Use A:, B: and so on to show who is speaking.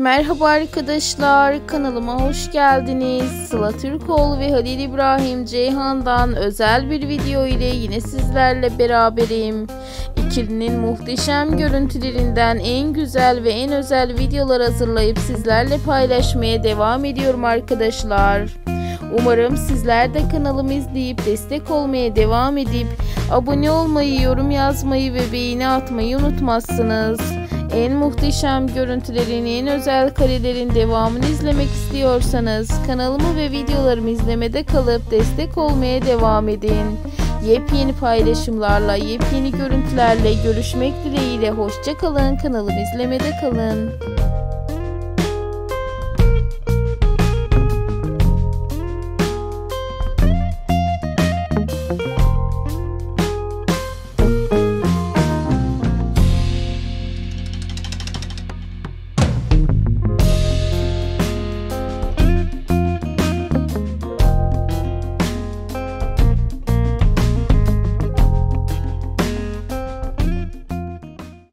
A: Merhaba arkadaşlar, kanalıma hoş geldiniz. Sıla Türkoğlu ve Halil İbrahim Ceyhan'dan özel bir video ile yine sizlerle beraberim. İkilinin muhteşem görüntülerinden en güzel ve en özel videolar hazırlayıp sizlerle paylaşmaya devam ediyorum arkadaşlar. Umarım sizler de kanalımı izleyip destek olmaya devam edip abone olmayı, yorum yazmayı ve beğeni atmayı unutmazsınız. En muhteşem görüntülerin, en özel karelerin devamını izlemek istiyorsanız kanalımı ve videolarımı izlemede kalıp destek olmaya devam edin. Yepyeni paylaşımlarla, yepyeni görüntülerle görüşmek dileğiyle hoşçakalın. Kanalımı izlemede kalın.